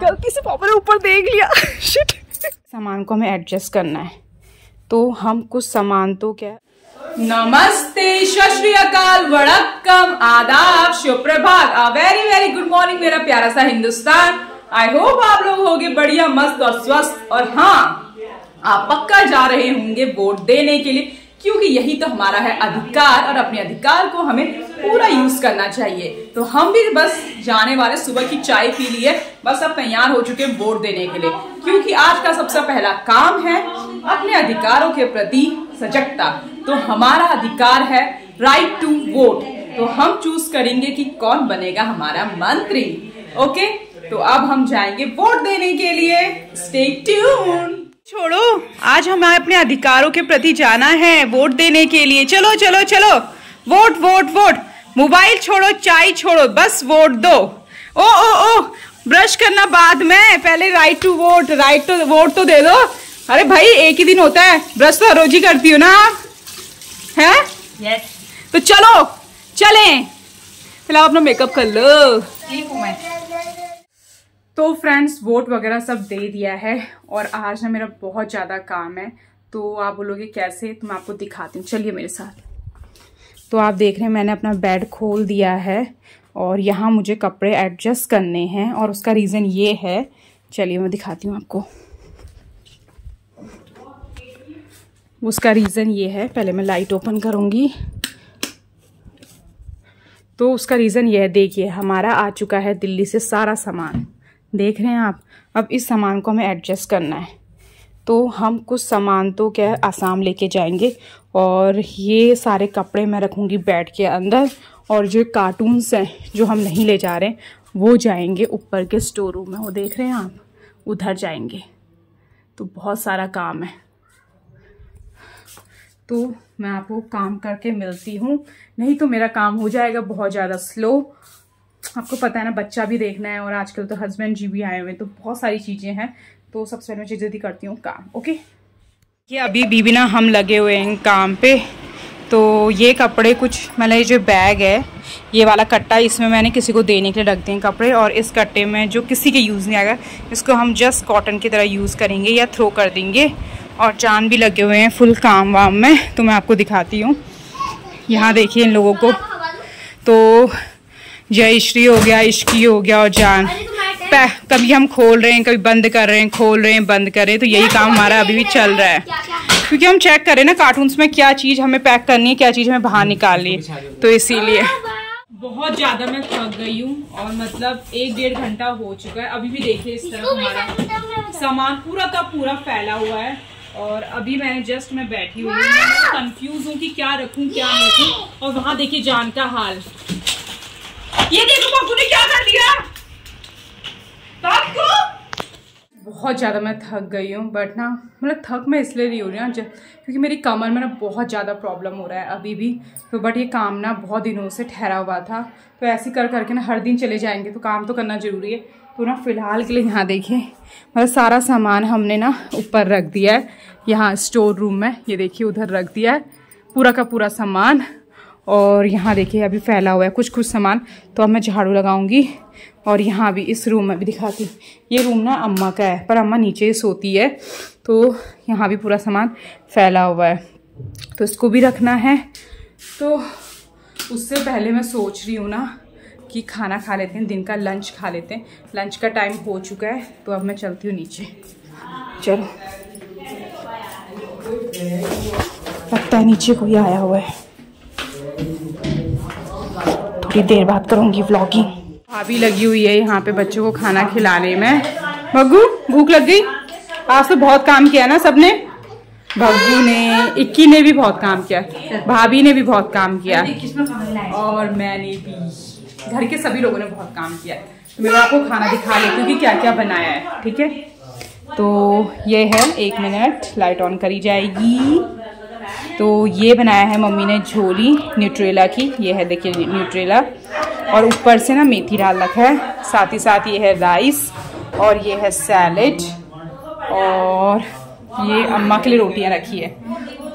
गलती से पापा ने ऊपर देख लिया। शिट सामान को हमें एडजस्ट करना है। तो हम कुछ सामान तो क्या? नमस्ते श्री अकाल वड़क्कम आदाब सुप्रभात। A very very good morning मेरा प्यारा सा हिंदुस्तान। आई होप आप लोग होंगे बढ़िया मस्त और स्वस्थ। और हाँ आप पक्का जा रहे होंगे वोट देने के लिए। क्योंकि यही तो हमारा है अधिकार और अपने अधिकार को हमें पूरा यूज़ करना चाहिए। तो हम भी बस जाने वाले सुबह की चाय पी लिए बस अब तैयार हो चुके वोट देने के लिए। क्योंकि आज का सबसे पहला काम है अपने अधिकारों के प्रति सजगता। तो हमारा अधिकार है राइट टू वोट तो हम चूज़ करेंगे कि कौन बनेगा हमारा मंत्री। ओके तो अब हम जाएँगे वोट देने के लिए। स्टे ट्यून छोड़ो आज हमें अपने अधिकारों के प्रति जाना है वोट देने के लिए। चलो चलो चलो। Vote vote vote. मोबाइल छोड़ो चाय छोड़ो बस वोट दो। ओ ओ ओ ब्रश करना बाद में। पहले right to vote right to vote तो दे दो। अरे भाई एक ही दिन होता है। ब्रश तो रोज ही करती हो ना आप? है? यस तो चलो चले। फ़िलहाल अपना मेकअप कर लो। ठीक हूँ मैं। तो फ्रेंड्स वोट वगैरह सब दे दिया है और आज ना मेरा बहुत ज़्यादा काम है। तो आप बोलोगे कैसे? तो मैं आपको दिखाती हूँ। चलिए मेरे साथ। तो आप देख रहे हैं, मैंने अपना बेड खोल दिया है और यहाँ मुझे कपड़े एडजस्ट करने हैं और उसका रीज़न ये है। चलिए मैं दिखाती हूँ आपको। उसका रीज़न ये है। पहले मैं लाइट ओपन करूँगी। तो उसका रीज़न ये है, देखिए, हमारा आ चुका है दिल्ली से सारा सामान। देख रहे हैं आप? अब इस सामान को हमें एडजस्ट करना है। तो हम कुछ सामान तो क्या आसाम लेके जाएँगे। और ये सारे कपड़े मैं रखूँगी बेड के अंदर। और जो कार्टून्स हैं, जो हम नहीं ले जा रहे हैं वो जाएँगे ऊपर के स्टोर रूम में। वो देख रहे हैं आप? उधर जाएँगे। तो बहुत सारा काम है। तो मैं आपको काम करके मिलती हूँ। नहीं तो मेरा काम हो जाएगा बहुत ज़्यादा स्लो आपको पता है ना, बच्चा भी देखना है और आजकल तो हस्बैंड जी भी आए हुए हैं तो बहुत सारी चीज़ें हैं। तो सबसे पहले मैं जल्दी करती हूँ काम ओके ये अभी बीबी ना हम लगे हुए हैं काम पे तो ये कपड़े कुछ मतलब ये जो बैग है, ये वाला कट्टा इसमें मैंने किसी को देने के लिए रख दिए कपड़े, और इस कट्टे में जो किसी के यूज़ नहीं आएगा, इसको हम जस्ट कॉटन की तरह यूज़ करेंगे या थ्रो कर देंगे, और चाँद भी लगे हुए हैं फुल काम वाम में तो मैं आपको दिखाती हूँ। यहाँ देखिए इन लोगों को तो जय श्री हो गया इश्की हो गया और जान। कभी हम खोल रहे हैं कभी बंद कर रहे हैं खोल रहे हैं बंद कर रहे हैं तो यही काम हमारा अभी भी चल रहा है। क्योंकि हम चेक करें ना कार्टून्स में क्या चीज़ हमें पैक करनी है क्या चीज़ हमें बाहर निकालनी है तो इसीलिए। बहुत ज़्यादा मैं थक गई हूँ और मतलब एक डेढ़ घंटा हो चुका है अभी भी देखिए इस तरह हमारा सामान पूरा का पूरा फैला हुआ है और अभी मैं जस्ट मैं बैठी हुई हूँ कंफ्यूज हूँ कि क्या रखूँ क्या नहीं रखूँ और वहाँ देखिए जान का हाल। ये देखो बाबू ने क्या कर दिया? बहुत ज़्यादा मैं थक गई हूँ बट ना मतलब थक मैं इसलिए नहीं हो रही हूँ क्योंकि मेरी कमर में ना बहुत ज़्यादा प्रॉब्लम हो रहा है अभी भी। तो बट ये काम ना बहुत दिनों से ठहरा हुआ था। तो ऐसे कर, करके ना हर दिन चले जाएँगे तो काम तो करना ज़रूरी है। तो ना फ़िलहाल के लिए यहाँ देखिए मतलब सारा सामान हमने ना ऊपर रख दिया है। यहाँ स्टोर रूम में ये देखिए उधर रख दिया है। पूरा का पूरा सामान। और यहाँ देखिए अभी फैला हुआ है कुछ कुछ सामान। तो अब मैं झाड़ू लगाऊँगी और यहाँ भी इस रूम में भी दिखाती। ये रूम ना अम्मा का है, पर अम्मा नीचे सोती है। तो यहाँ भी पूरा सामान फैला हुआ है। तो इसको भी रखना है। तो उससे पहले मैं सोच रही हूँ ना कि खाना खा लेते हैं, दिन का लंच खा लेते हैं। लंच का टाइम हो चुका है तो अब मैं चलती हूँ नीचे। चलो। लगता है नीचे कोई आया हुआ है। थोड़ी देर बाद करूँगी व्लॉगिंग भाभी लगी हुई है यहाँ पे बच्चों को खाना खिलाने में। भग्गू भूख लग गई? आज तो बहुत काम किया ना सबने? भग्गू ने, इक्की ने भी बहुत काम किया। भाभी ने भी बहुत काम किया। और मैंने भी। घर के सभी लोगों ने बहुत काम किया। तो मैं आपको खाना दिखा लेती हूँ कि क्या क्या बनाया है, ठीक है? तो ये है एक मिनट लाइट ऑन करी जाएगी। तो ये बनाया है मम्मी ने झोली न्यूट्रेला की। ये है देखिए न्यूट्रेला। और ऊपर से ना मेथी डाल रखा है। साथ ही साथ ये है राइस और ये है सैलेड। और ये अम्मा के लिए रोटियाँ रखी है।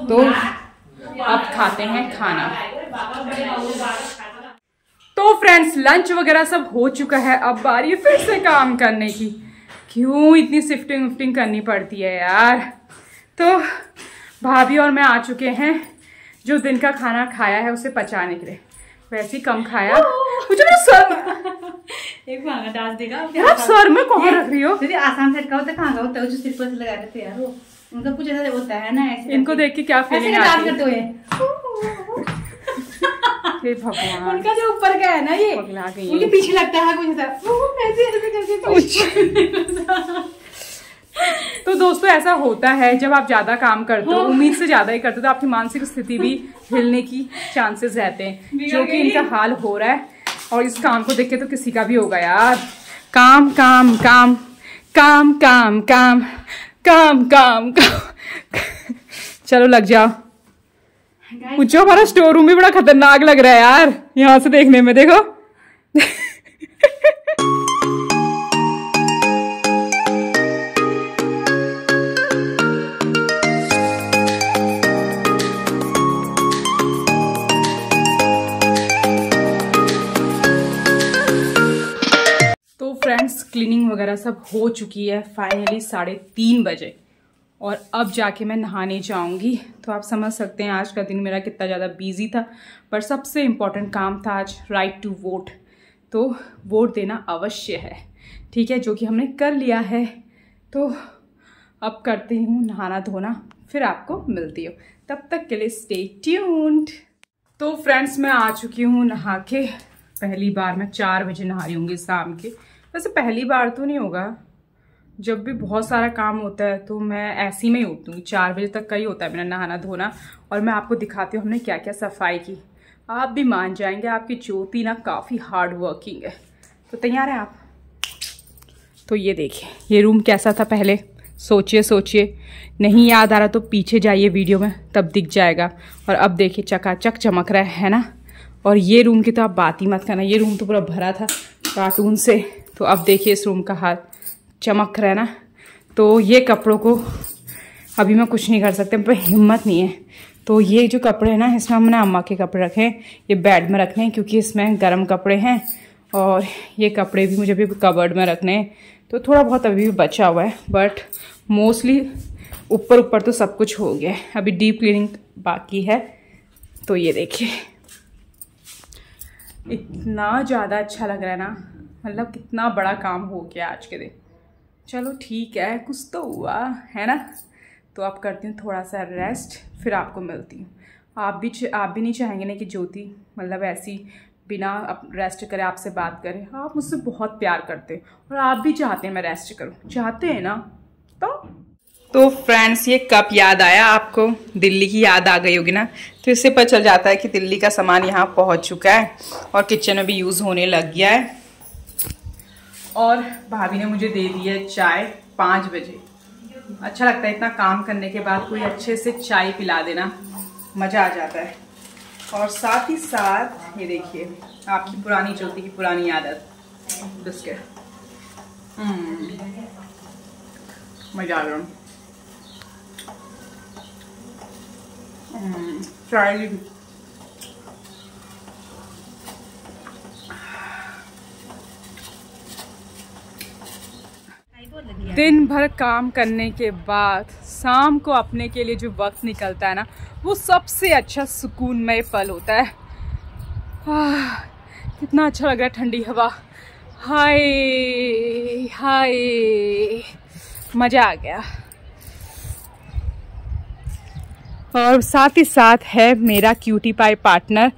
तो अब खाते हैं खाना। तो फ्रेंड्स, लंच वगैरह सब हो चुका है। अब बारी है फिर से काम करने की। क्यों इतनी शिफ्टिंग विफ्टिंग करनी पड़ती है यार? तो भाभी और मैं आ चुके हैं। जो दिन का खाना खाया है उसे पचाने के लिए। वैसे ही कम खाया। मुझे मेरा सर एक देगा। यार सर में कौन रख रही हो? दीदी आसाम साइड का होता है होता है जो सिर पर से लगा हैं यार वो। उनका कुछ ऐसा होता है ना ऐसे इनको देख के क्या फीलिंग आती करते हुए। हे भगवान। उनका जो ऊपर का है ना ये उनके पीछे लगता है कुछ ऐसा। ऐसे ऐसे करके तो दोस्तों ऐसा होता है जब आप ज़्यादा काम करते हो उम्मीद से ज़्यादा ही करते हो तो आपकी मानसिक स्थिति भी हिलने की चांसेस रहते हैं। जो कि इनका हाल हो रहा है और इस काम को देख के तो किसी का भी होगा यार। काम काम काम काम काम काम काम काम काम। चलो लग जाओ। पूछो हमारा स्टोर रूम भी बड़ा खतरनाक लग रहा है यार यहाँ से देखने में देखो। क्लीनिंग वगैरह सब हो चुकी है फाइनली साढ़े तीन बजे। और अब जाके मैं नहाने जाऊँगी। तो आप समझ सकते हैं, आज का दिन मेरा कितना ज़्यादा बिज़ी था, पर सबसे इम्पोर्टेंट काम था आज राइट टू वोट तो वोट देना अवश्य है। ठीक है, जो कि हमने कर लिया है। तो अब करती हूँ नहाना धोना, फिर आपको मिलती हूँ। तब तक के लिए स्टे ट्यून्ड तो फ्रेंड्स मैं आ चुकी हूँ नहा के। पहली बार मैं चार बजे नहा रही होंगी शाम के। वैसे पहली बार तो नहीं होगा। जब भी बहुत सारा काम होता है तो मैं ऐसी में ही उठूँगी चार बजे तक का ही होता है मेरा नहाना धोना और मैं आपको दिखाती हूँ हमने क्या क्या सफ़ाई की। आप भी मान जाएँगे, आपकी ज्योति ना काफ़ी हार्ड वर्किंग है। तो तैयार हैं आप? तो ये देखिए, ये रूम कैसा था पहले? सोचिए सोचिए। नहीं याद आ रहा तो पीछे जाइए वीडियो में, तब दिख जाएगा। और अब देखिए, चकाचक चमक रहा है ना? और ये रूम की तो आप बात ही मत करना, ये रूम तो पूरा भरा था कार्टून से। तो अब देखिए इस रूम का हाल। चमक रहा है ना? तो ये कपड़ों को अभी मैं कुछ नहीं कर सकते, पर हिम्मत नहीं है। तो ये जो कपड़े हैं ना, इसमें हमने अम्मा के कपड़े रखे हैं। ये बेड में रखने हैं, क्योंकि इसमें गर्म कपड़े हैं और ये कपड़े भी मुझे अभी कबर्ड में रखने हैं। तो थोड़ा बहुत अभी भी बचा हुआ है बट मोस्टली ऊपर ऊपर तो सब कुछ हो गया है। अभी डीप क्लीनिंग बाकी है। तो ये देखिए। इतना ज़्यादा अच्छा लग रहा है ना। मतलब कितना बड़ा काम हो गया आज के दिन। चलो ठीक है, कुछ तो हुआ, है ना? तो आप करती हूँ थोड़ा सा रेस्ट फिर आपको मिलती हूँ। आप भी आप भी नहीं चाहेंगे ना कि ज्योति मतलब ऐसी बिना अप रेस्ट करे आपसे बात करे। आप मुझसे बहुत प्यार करते हैं और आप भी चाहते हैं मैं रेस्ट करूँ। चाहते हैं ना? तो? तो फ्रेंड्स ये कब याद आया आपको? दिल्ली की याद आ गई होगी ना? तो इससे पता चल जाता है कि दिल्ली का सामान यहाँ पहुँच चुका है और किचन में भी यूज़ होने लग गया है। और भाभी ने मुझे दे दी है चाय पाँच बजे। अच्छा लगता है इतना काम करने के बाद कोई अच्छे से चाय पिला देना। मज़ा आ जाता है। और साथ ही साथ ये देखिए आपकी पुरानी ज्योति की पुरानी आदत बिस्किट। हम्म, मज़ा आ रहा हम्म, दिन भर काम करने के बाद शाम को अपने के लिए जो वक्त निकलता है ना वो सबसे अच्छा सुकूनमय पल होता है। आह, कितना अच्छा लग रहा है ठंडी हवा। हाय हाय मज़ा आ गया। और साथ ही साथ है मेरा क्यूटी पाई पार्टनर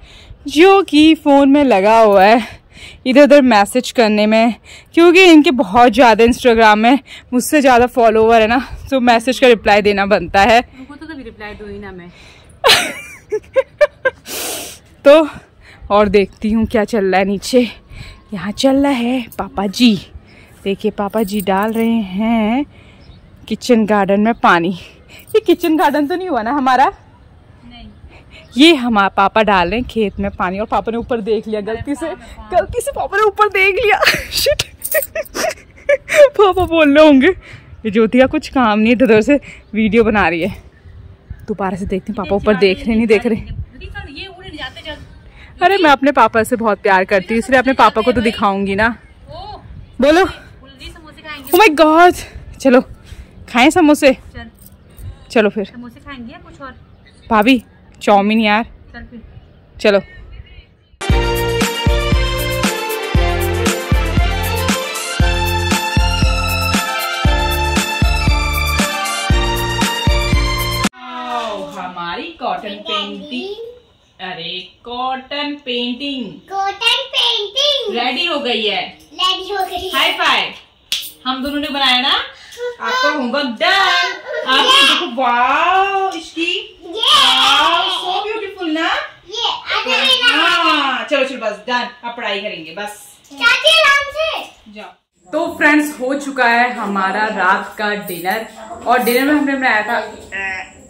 जो कि फ़ोन में लगा हुआ है। इधर उधर मैसेज करने में क्योंकि इनके बहुत ज़्यादा इंस्टाग्राम में मुझसे ज़्यादा फॉलोवर है ना तो मैसेज का रिप्लाई देना बनता है। तो कभी रिप्लाई दो ही ना मैं। तो और देखती हूँ क्या चल रहा है नीचे। यहाँ चल रहा है पापा जी देखिए पापा जी डाल रहे हैं किचन गार्डन में पानी। ये किचन गार्डन तो नहीं हुआ ना हमारा? ये हमारा पापा डाल रहे हैं खेत में पानी और पापा ने ऊपर देख लिया गलती से गलती से पापा ने ऊपर देख लिया। शिट पापा बोल रहे होंगे ये ज्योति का कुछ काम नहीं इधर से वीडियो बना रही है। दोबारा से देखते हैं पापा ऊपर देख रहे नहीं देख रहे अरे मैं अपने पापा से बहुत प्यार करती हूँ इसलिए अपने पापा को तो दिखाऊँगी ना। बोलो। माय गॉड चलो खाएँ समोसे। चलो। फिर। समोसे खाएँगे कुछ और? भाभी चाउमीन यार। चलो। हमारी कॉटन पेंटिंग अरे cotton painting cotton painting ready हो गई है। रेडी हो गई हाई फाइव हम दोनों ने बनाया ना? आपका होमवर्क डन आप देखो वाओ इसकी सो ब्यूटीफुल ना ये आधा मेरा हाँ चलो चलो बस डन अब पढ़ाई करेंगे बस। चाची आराम से। जाओ। तो फ्रेंड्स हो चुका है हमारा रात का डिनर और डिनर में हमने बनाया था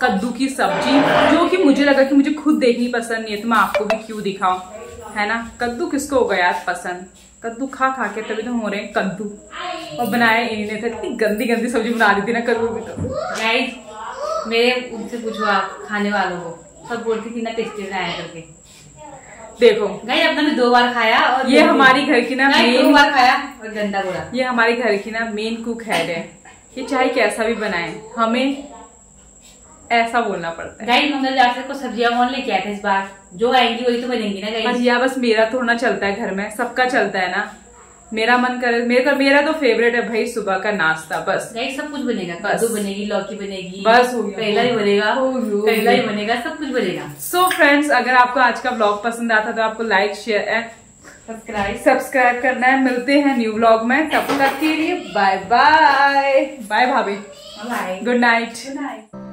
कद्दू की सब्ज़ी जो कि मुझे लगा कि मुझे खुद देखनी पसंद नहीं है तो मैं आपको भी क्यों दिखाऊँ? है ना? कद्दू किसको होगा यार पसंद? कद्दू खा खा के तभी तो हम हो रहे हैं कद्दू। और बनाए इन्हीं ने था इतनी गंदी गंदी सब्ज़ी बना दी थी ना कद्दू की तो। गाइस मेरे उनसे पूछो आप खाने वालों को। सब बोलती थी ना टेस्टी बनाया करके। देखो। गाइस अपना ने दो बार खाया और ये हमारी घर की ना मेन दो बार खाया और गंदा बोला। ये हमारे घर की ना मेन कुक हेड है। ये चाहे कैसा भी बनाए हमें ऐसा बोलना पड़ता है। गाइस मंगल जाकर को सब्ज़ियाँ कौन लेके आए था इस बार जो आएँगी वही तो बनेंगी ना गाइस। यह बस मेरा थोड़ा चलता है घर में सबका चलता है ना। मेरा मन करे मेरा मेरा तो फेवरेट है भाई सुबह का नाश्ता बस। गाइस सब कुछ बनेगा बस। कद्दू बनेगी लौकी बनेगी बस हो। करेला भी बनेगा हो गया, हो ही बनेगा सब कुछ बनेगा। सो फ्रेंड्स अगर आपको आज का ब्लॉग पसंद आता तो आपको like share and subscribe subscribe करना है। मिलते हैं न्यू ब्लॉग में। तब तक के लिए बाय बाय बाय भाभी गुड नाइट गुड नाइट